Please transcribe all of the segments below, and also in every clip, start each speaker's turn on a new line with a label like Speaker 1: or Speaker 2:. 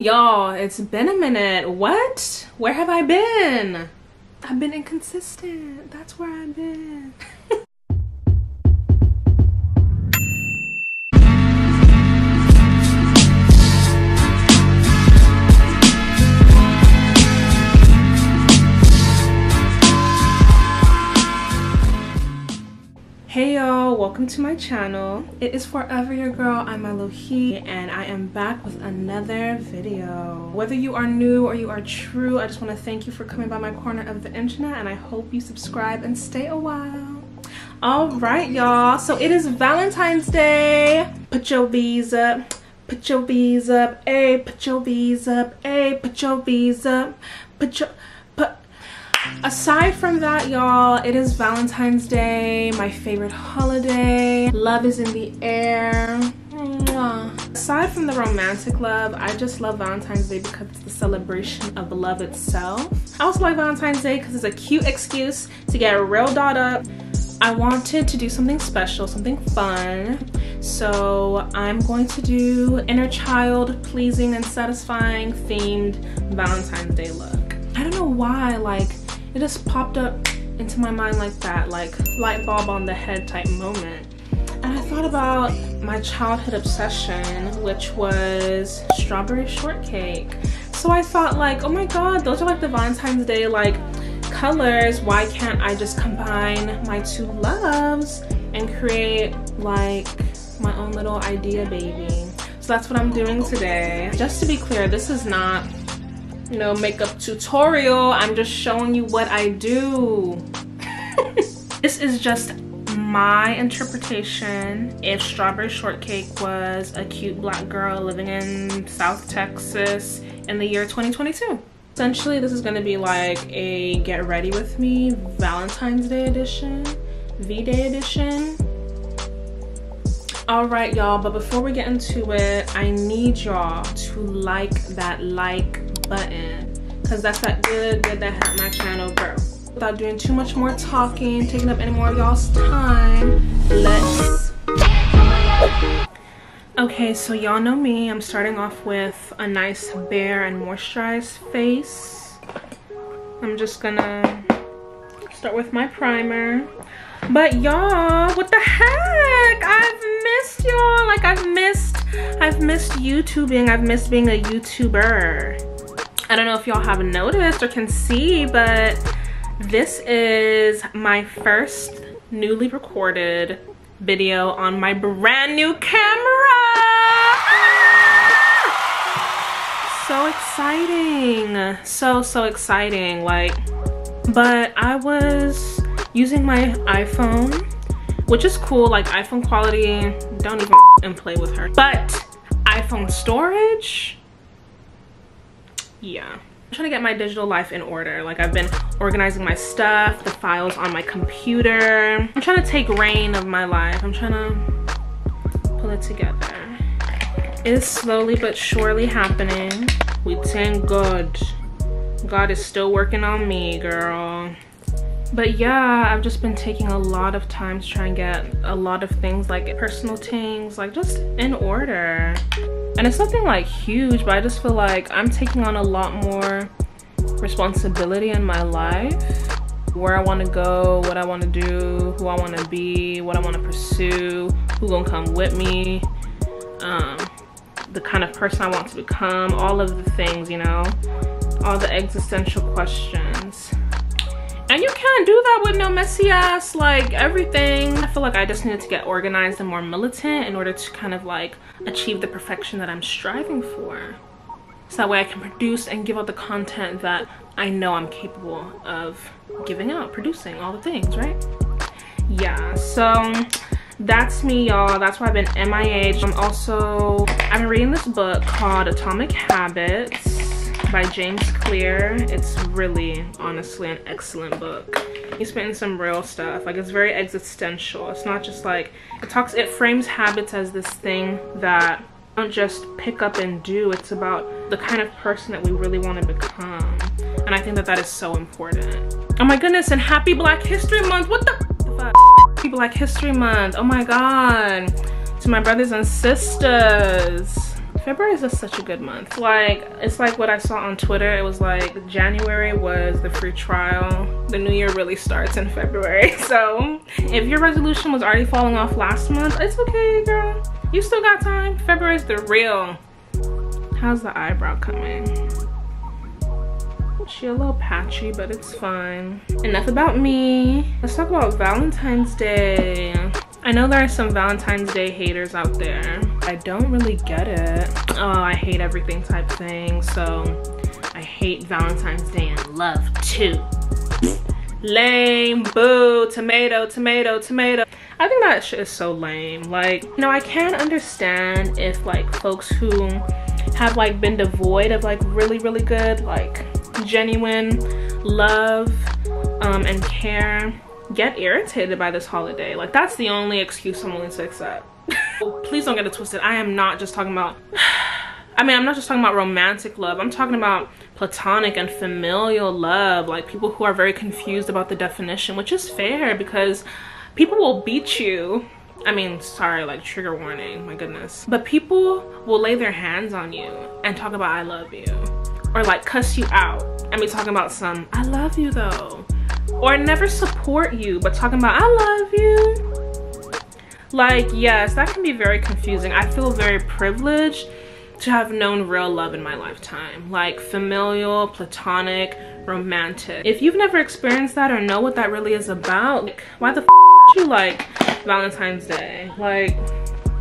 Speaker 1: Y'all, it's been a minute. What? Where have I been? I've been inconsistent. That's where I've been. welcome to my channel. It is forever your girl, I'm Alohi, and I am back with another video. Whether you are new or you are true, I just want to thank you for coming by my corner of the internet and I hope you subscribe and stay a while. Alright y'all, so it is Valentine's Day. Put your bees up, put your bees up, a put your bees up, a put your bees up, put your Aside from that, y'all, it is Valentine's Day, my favorite holiday. Love is in the air. Aside from the romantic love, I just love Valentine's Day because it's the celebration of love itself. I also like Valentine's Day because it's a cute excuse to get real dolled up. I wanted to do something special, something fun. So I'm going to do inner child pleasing and satisfying themed Valentine's Day look. I don't know why, like, it just popped up into my mind like that, like light bulb on the head type moment. And I thought about my childhood obsession, which was strawberry shortcake. So I thought like, oh my god, those are like the Valentine's Day like colors. Why can't I just combine my two loves and create like my own little idea baby? So that's what I'm doing today. Just to be clear, this is not you know, makeup tutorial. I'm just showing you what I do. this is just my interpretation if strawberry shortcake was a cute black girl living in south texas in the year 2022 essentially this is going to be like a get ready with me valentine's day edition v-day edition all right y'all but before we get into it i need y'all to like that like button because that's that good good that help my channel grow. Without doing too much more talking taking up any more of y'all's time let's okay so y'all know me. I'm starting off with a nice bare and moisturized face. I'm just gonna start with my primer. But y'all what the heck? I've missed y'all. Like i've missed i've missed youtubing. I've missed being a youtuber I don't know if y'all have noticed or can see, but this is my first newly recorded video on my brand new camera. Ah! So exciting. So, so exciting. Like, but I was using my iPhone, which is cool. Like iPhone quality, don't even play with her. But iPhone storage, yeah. I'm trying to get my digital life in order. Like I've been organizing my stuff, the files on my computer. I'm trying to take reign of my life. I'm trying to pull it together. It is slowly but surely happening. We thank God. God is still working on me, girl. But yeah, I've just been taking a lot of time to try and get a lot of things like personal things, like just in order and it's nothing like huge but i just feel like i'm taking on a lot more responsibility in my life. Where i want to go what i want to do who i want to be what i want to pursue who gonna come with me um, the kind of person i want to become all of the things you know? All the existential questions can't do that with no messy ass like everything. I feel like i just needed to get organized and more militant in order to kind of like achieve the perfection that i'm striving for. So that way i can produce and give out the content that i know i'm capable of giving out producing all the things right? Yeah so that's me y'all. That's why i've been mih i'm also i've been reading this book called atomic habits by James Clear. It's really, honestly, an excellent book. He's spitting some real stuff. Like, it's very existential. It's not just like, it talks, it frames habits as this thing that don't just pick up and do. It's about the kind of person that we really want to become. And I think that that is so important. Oh my goodness, and happy Black History Month. What the Happy Black History Month. Oh my God. To my brothers and sisters February is just such a good month. Like, it's like what I saw on Twitter. It was like January was the free trial. The new year really starts in February. So if your resolution was already falling off last month, it's okay, girl. You still got time. February's the real. How's the eyebrow coming? She a little patchy, but it's fine. Enough about me. Let's talk about Valentine's Day. I know there are some Valentine's Day haters out there. I don't really get it. Oh, I hate everything type thing. So I hate Valentine's Day and love too. lame, boo, tomato, tomato, tomato. I think that shit is so lame. Like, you know, I can understand if like folks who have like been devoid of like really, really good, like genuine love um, and care get irritated by this holiday. Like that's the only excuse I'm willing to accept. Oh, please don't get it twisted. I am not just talking about, I mean, I'm not just talking about romantic love. I'm talking about platonic and familial love. Like people who are very confused about the definition, which is fair because people will beat you. I mean, sorry, like trigger warning, my goodness. But people will lay their hands on you and talk about I love you. Or like cuss you out and be talking about some, I love you though or never support you but talking about I love you like yes that can be very confusing. I feel very privileged to have known real love in my lifetime. Like familial platonic romantic. If you've never experienced that or know what that really is about like, why the f you like Valentine's Day? Like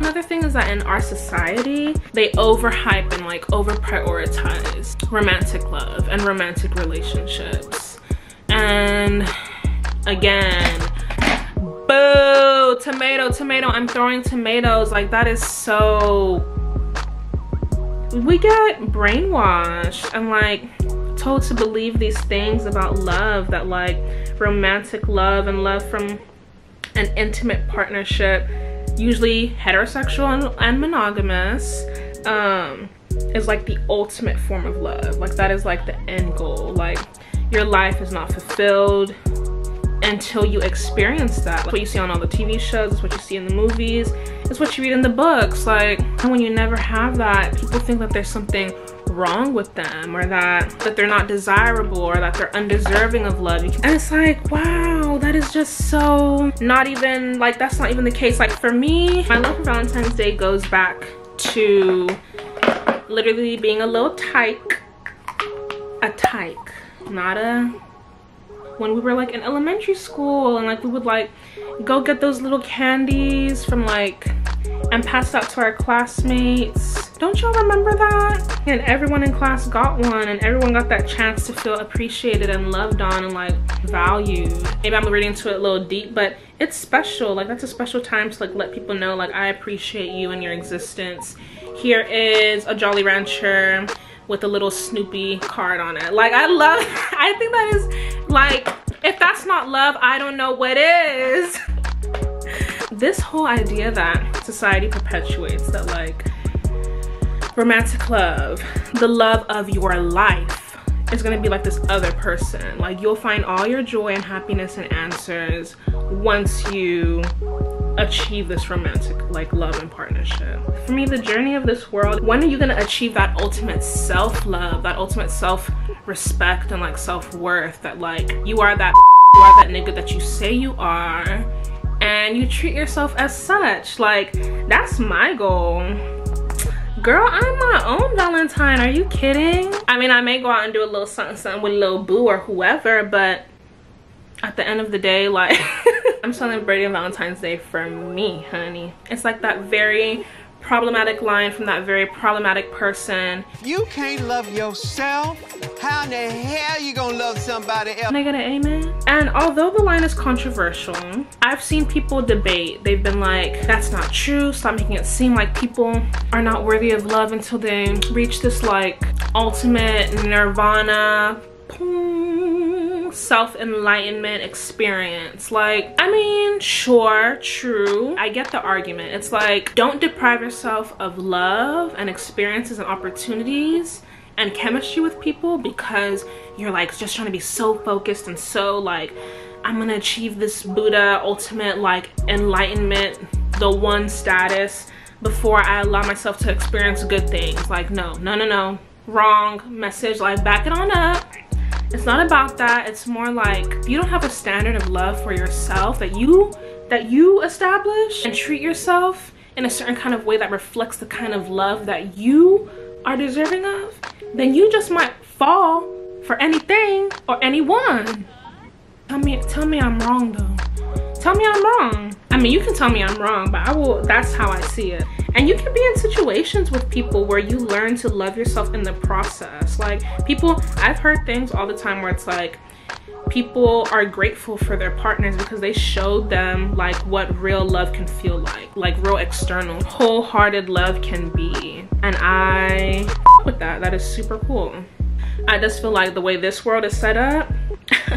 Speaker 1: Another thing is that in our society, they overhype and like over prioritize romantic love and romantic relationships. And again boo! Tomato tomato. I'm throwing tomatoes. Like that is so we get brainwashed and like told to believe these things about love that like romantic love and love from an intimate partnership usually heterosexual and, monogamous um is like the ultimate form of love. Like that is like the end goal. Like your life is not fulfilled until you experience that. Like what you see on all the TV shows, it's what you see in the movies, it's what you read in the books. Like and when you never have that, people think that there's something wrong with them or that that they're not desirable or that they're undeserving of love and it's like wow that is just so not even like that's not even the case like for me my love for valentine's day goes back to literally being a little tyke a tyke not a when we were like in elementary school and like we would like go get those little candies from like and pass out to our classmates. Don't y'all remember that? And everyone in class got one and everyone got that chance to feel appreciated and loved on and like valued. Maybe i'm reading into it a little deep but it's special. Like that's a special time to like let people know like i appreciate you and your existence. Here is a jolly rancher with a little Snoopy card on it. Like I love, I think that is like, if that's not love, I don't know what is. this whole idea that society perpetuates that like romantic love, the love of your life is gonna be like this other person. Like you'll find all your joy and happiness and answers once you achieve this romantic like love and partnership? For me the journey of this world when are you gonna achieve that ultimate self-love that ultimate self-respect and like self-worth that like you are that you are that nigga that you say you are and you treat yourself as such? Like that's my goal. Girl i'm my own valentine. Are you kidding? I mean i may go out and do a little something something with little boo or whoever but at the end of the day like i'm celebrating valentine's day for me honey. It's like that very problematic line from that very problematic person.
Speaker 2: You can't love yourself. How in the hell you gonna love somebody else?
Speaker 1: Can i get an amen? And although the line is controversial i've seen people debate. They've been like that's not true. Stop making it seem like people are not worthy of love until they reach this like ultimate nirvana self-enlightenment experience like i mean sure true i get the argument it's like don't deprive yourself of love and experiences and opportunities and chemistry with people because you're like just trying to be so focused and so like i'm gonna achieve this buddha ultimate like enlightenment the one status before I allow myself to experience good things. Like, no, no, no, no, wrong message. Like, back it on up. It's not about that. It's more like if you don't have a standard of love for yourself that you that you establish and treat yourself in a certain kind of way that reflects the kind of love that you are deserving of, then you just might fall for anything or anyone. Tell me, tell me I'm wrong though. Tell me I'm wrong. I mean, you can tell me I'm wrong, but I will, that's how I see it. And you can be in situations with people where you learn to love yourself in the process. Like people, I've heard things all the time where it's like, people are grateful for their partners because they showed them like what real love can feel like like real external wholehearted love can be. And i with that. That is super cool. I just feel like the way this world is set up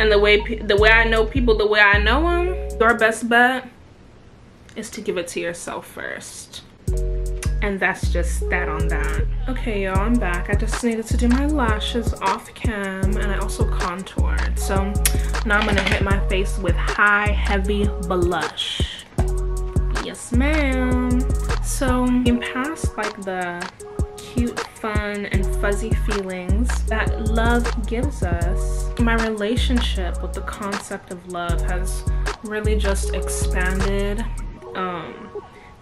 Speaker 1: and the way the way i know people the way i know them your best bet is to give it to yourself first. And that's just that on that. Okay y'all i'm back. I just needed to do my lashes off cam and i also contoured. So now i'm gonna hit my face with high heavy blush. Yes ma'am. So in past like the cute fun and fuzzy feelings that love gives us my relationship with the concept of love has really just expanded um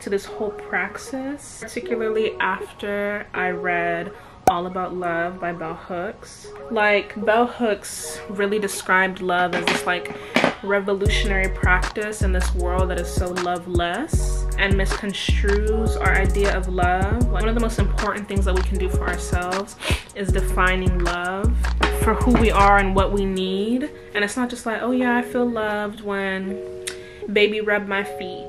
Speaker 1: to this whole praxis, particularly after I read all About Love by Bell Hooks. Like, Bell Hooks really described love as this like revolutionary practice in this world that is so loveless and misconstrues our idea of love. Like, one of the most important things that we can do for ourselves is defining love for who we are and what we need. And it's not just like, oh yeah, I feel loved when baby rubbed my feet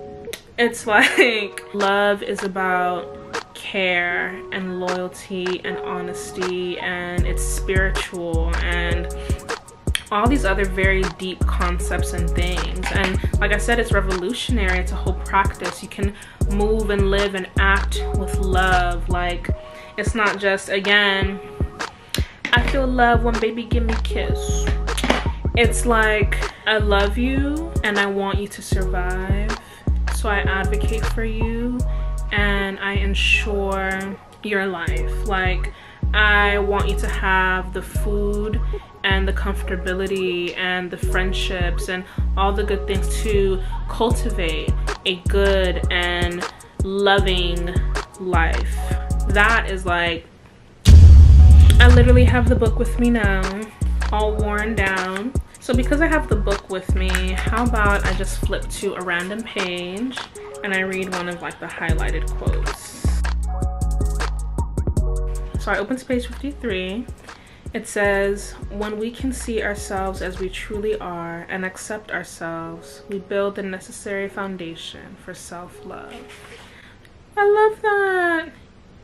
Speaker 1: it's like love is about care and loyalty and honesty and it's spiritual and all these other very deep concepts and things. And like i said it's revolutionary. It's a whole practice. You can move and live and act with love. Like it's not just again i feel love when baby give me kiss. It's like i love you and i want you to survive so I advocate for you and I ensure your life. Like, I want you to have the food and the comfortability and the friendships and all the good things to cultivate a good and loving life. That is like, I literally have the book with me now, all worn down. So because I have the book with me, how about I just flip to a random page and I read one of like the highlighted quotes. So I open to page 53. It says, when we can see ourselves as we truly are and accept ourselves, we build the necessary foundation for self-love. I love that.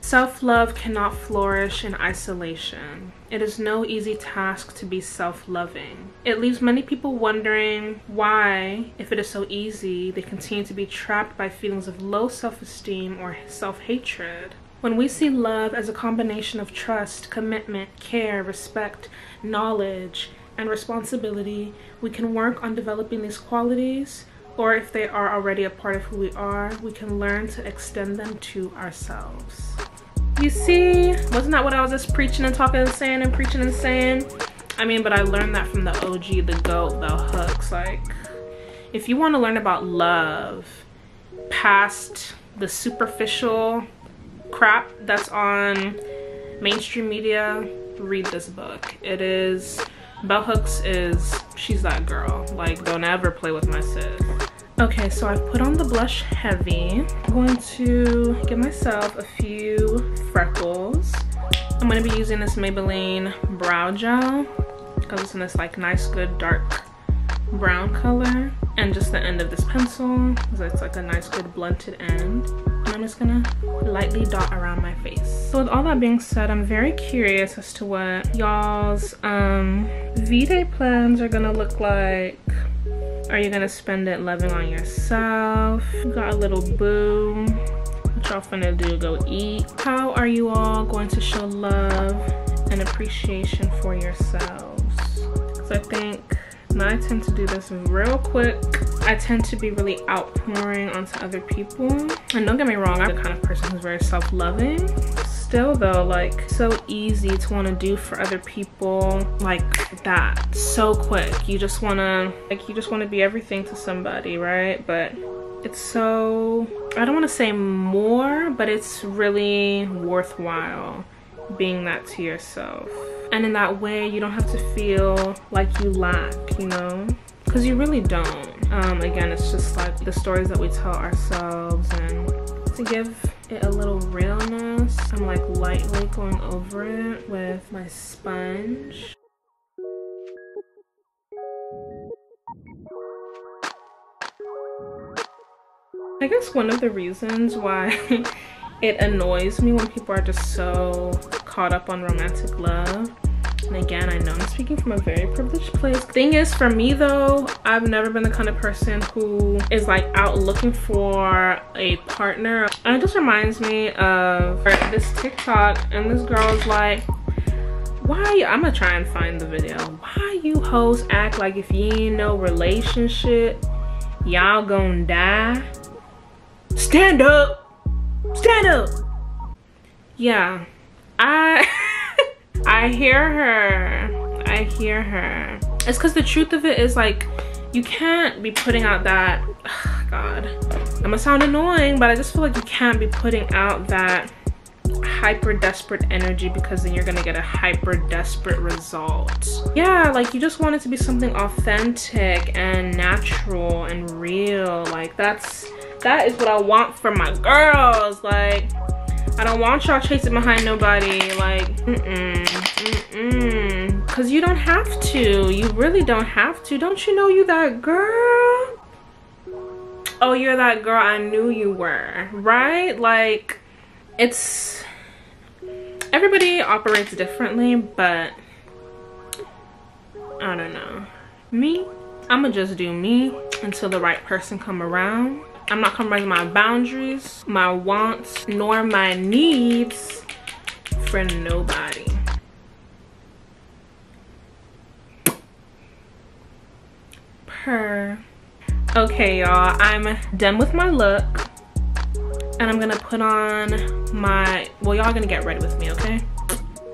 Speaker 1: Self-love cannot flourish in isolation. It is no easy task to be self-loving. It leaves many people wondering why, if it is so easy, they continue to be trapped by feelings of low self-esteem or self-hatred. When we see love as a combination of trust, commitment, care, respect, knowledge, and responsibility, we can work on developing these qualities, or if they are already a part of who we are, we can learn to extend them to ourselves. You see, wasn't that what I was just preaching and talking and saying and preaching and saying? I mean, but I learned that from the OG, the GOAT, the hooks. Like, if you want to learn about love past the superficial crap that's on mainstream media, read this book. It is, Bell Hooks is, she's that girl. Like, don't ever play with my sis. Okay, so I've put on the blush heavy. I'm going to give myself a few freckles. I'm going to be using this Maybelline Brow Gel because it's in this like nice good dark brown color. And just the end of this pencil because it's like a nice good blunted end. And I'm just gonna lightly dot around my face. So with all that being said, I'm very curious as to what y'all's um, V-Day plans are gonna look like are you gonna spend it loving on yourself? got a little boo. What y'all finna do? Go eat? How are you all going to show love and appreciation for yourselves? Because I think now I tend to do this real quick I tend to be really outpouring onto other people. And don't get me wrong, I'm the kind of person who's very self-loving. Still though, like so easy to want to do for other people like that so quick. You just want to like you just want to be everything to somebody, right? But it's so I don't want to say more, but it's really worthwhile being that to yourself. And in that way, you don't have to feel like you lack, you know? Because you really don't. Um, again, it's just like the stories that we tell ourselves and to give it a little realness, I'm like lightly going over it with my sponge. I guess one of the reasons why it annoys me when people are just so caught up on romantic love and again. I know i'm speaking from a very privileged place. Thing is for me though i've never been the kind of person who is like out looking for a partner. And it just reminds me of this tiktok and this girl's like why you, i'm gonna try and find the video. Why you hoes act like if you ain't no relationship y'all gonna die? Stand up! Stand up! Yeah. I i hear her. I hear her. It's because the truth of it is like you can't be putting out that oh god. I'm gonna sound annoying but i just feel like you can't be putting out that hyper desperate energy because then you're gonna get a hyper desperate result. Yeah like you just want it to be something authentic and natural and real. Like that's that is what i want for my girls. Like i don't want y'all chasing behind nobody like mm-mm mm-mm. Because you don't have to. You really don't have to. Don't you know you that girl? Oh you're that girl i knew you were right? Like it's everybody operates differently but i don't know. Me i'ma just do me until the right person come around i'm not compromising my boundaries my wants nor my needs for nobody per okay y'all i'm done with my look and I'm gonna put on my, well y'all gonna get ready with me, okay?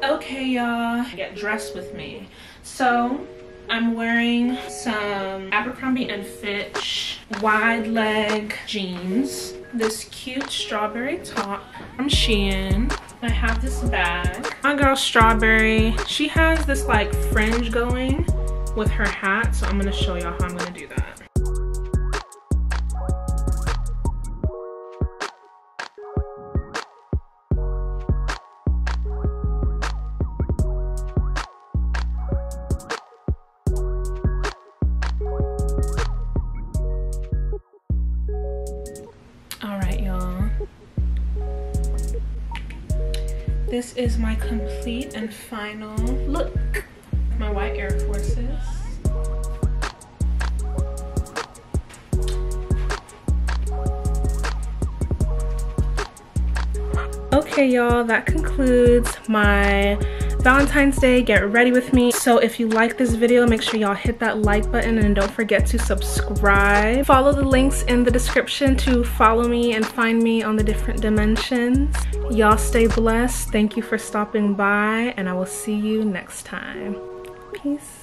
Speaker 1: Okay y'all, get dressed with me. So I'm wearing some Abercrombie and Fitch wide leg jeans, this cute strawberry top from Shein. I have this bag. My girl Strawberry, she has this like fringe going with her hat, so I'm gonna show y'all how I'm gonna do that. This is my complete and final look. My white Air Forces. Okay, y'all, that concludes my Valentine's Day, get ready with me. So if you like this video, make sure y'all hit that like button and don't forget to subscribe. Follow the links in the description to follow me and find me on the different dimensions. Y'all stay blessed. Thank you for stopping by and I will see you next time. Peace.